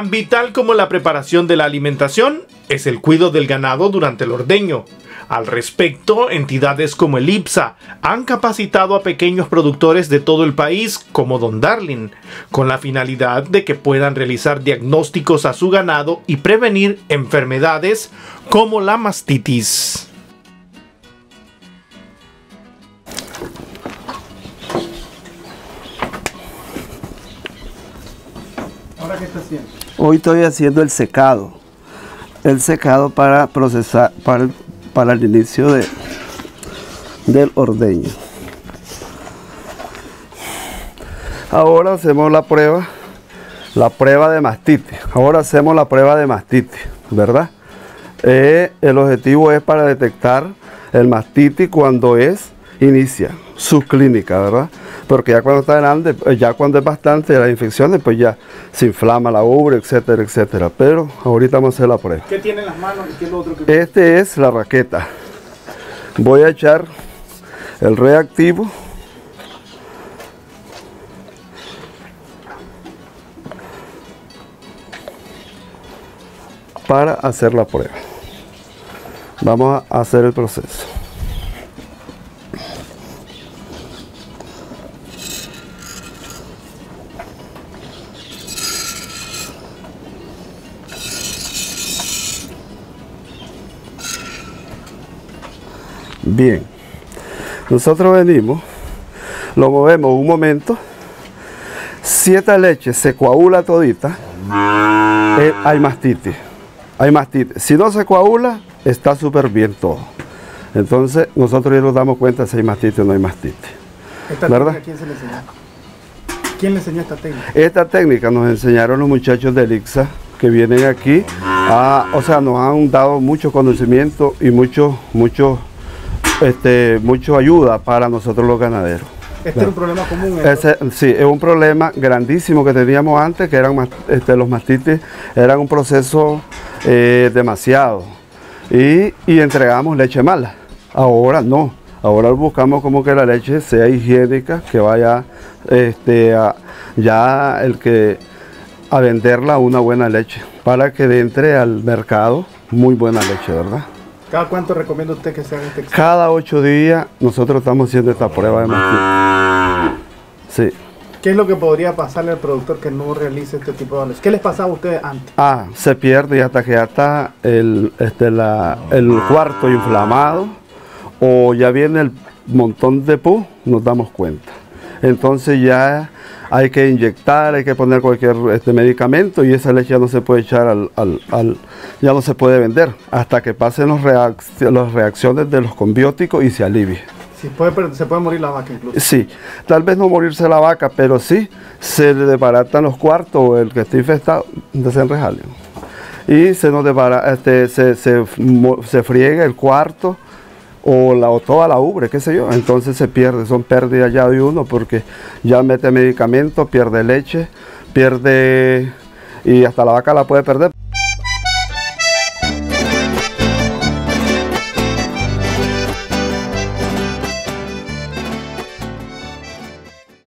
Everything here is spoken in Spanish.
Tan vital como la preparación de la alimentación es el cuidado del ganado durante el ordeño. Al respecto, entidades como el IPSA han capacitado a pequeños productores de todo el país, como Don Darling, con la finalidad de que puedan realizar diagnósticos a su ganado y prevenir enfermedades como la mastitis. Hoy estoy haciendo el secado. El secado para procesar, para para el inicio de, del ordeño. Ahora hacemos la prueba, la prueba de mastitis. Ahora hacemos la prueba de mastitis, ¿verdad? Eh, el objetivo es para detectar el mastitis cuando es, inicia su clínica, ¿verdad? Porque ya cuando está grande, pues ya cuando es bastante las infecciones, pues ya se inflama la ubre, etcétera, etcétera. Pero ahorita vamos a hacer la prueba. ¿Qué tiene en las manos y qué es lo otro que Este es la raqueta. Voy a echar el reactivo. Para hacer la prueba. Vamos a hacer el proceso. Bien, nosotros venimos, lo movemos un momento, si esta leche se coagula todita, eh, hay mastitis, hay mastitis. Si no se coagula, está súper bien todo. Entonces nosotros ya nos damos cuenta si hay mastitis o no hay mastitis. ¿Esta ¿verdad? técnica quién se le enseñó? ¿Quién le enseñó esta técnica? Esta técnica nos enseñaron los muchachos de Elixa que vienen aquí, a- o sea, nos han dado mucho conocimiento y mucho, mucho, este, mucho ayuda para nosotros los ganaderos. Este era un problema común. ¿eh? Ese, sí, es un problema grandísimo que teníamos antes, que eran este, los mastitis, eran un proceso eh, demasiado. Y, y entregamos leche mala. Ahora no. Ahora buscamos como que la leche sea higiénica, que vaya este, a- ya el que a venderla una buena leche, para que entre al mercado muy buena leche, ¿verdad? ¿Cada cuánto recomienda usted que se haga este examen? Cada ocho días nosotros estamos haciendo esta prueba de mastitis. Sí. ¿Qué es lo que podría pasarle al productor que no realice este tipo de análisis? ¿Qué les pasaba a ustedes antes? Ah, se pierde y hasta que ya está el, este, la- el cuarto inflamado o ya viene el montón de pus, nos damos cuenta. Entonces ya hay que inyectar, hay que poner cualquier este, medicamento y esa leche ya no se puede echar al, al- al- ya no se puede vender hasta que pasen los reacc- las reacciones de los combióticos y se alivie. Si puede, se puede morir la vaca incluso. Sí, tal vez no morirse la vaca, pero sí se le desbaratan los cuartos o el que está infestado, desenrejale. Y se nos desbara- este, se, se, se friega el cuarto o, toda la ubre, qué sé yo. Entonces se pierde, son pérdidas ya de uno porque ya mete medicamento, pierde leche, pierde y hasta la vaca la puede perder.